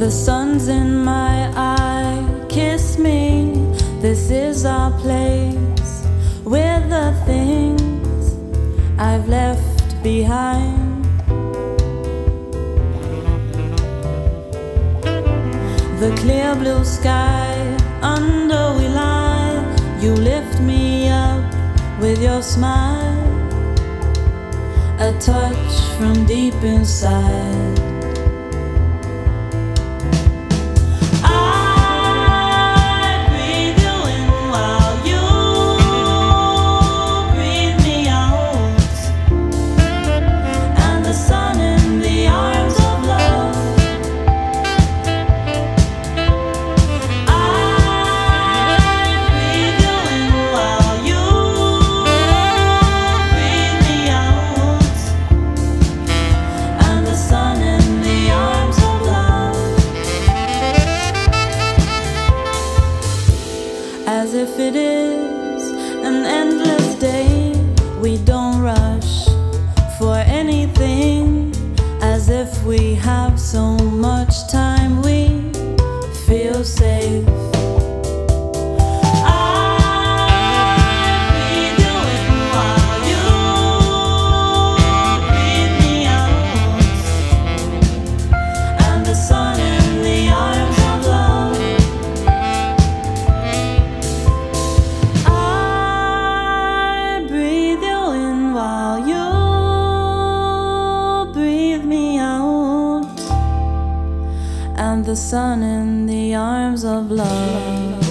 The sun's in my eye, kiss me. This is our place. With the things I've left behind. The clear blue sky under we lie. You lift me up with your smile. A touch from deep inside. If it is an endless day, we don't rush for anything. As if we have so much time, And the sun in the arms of love.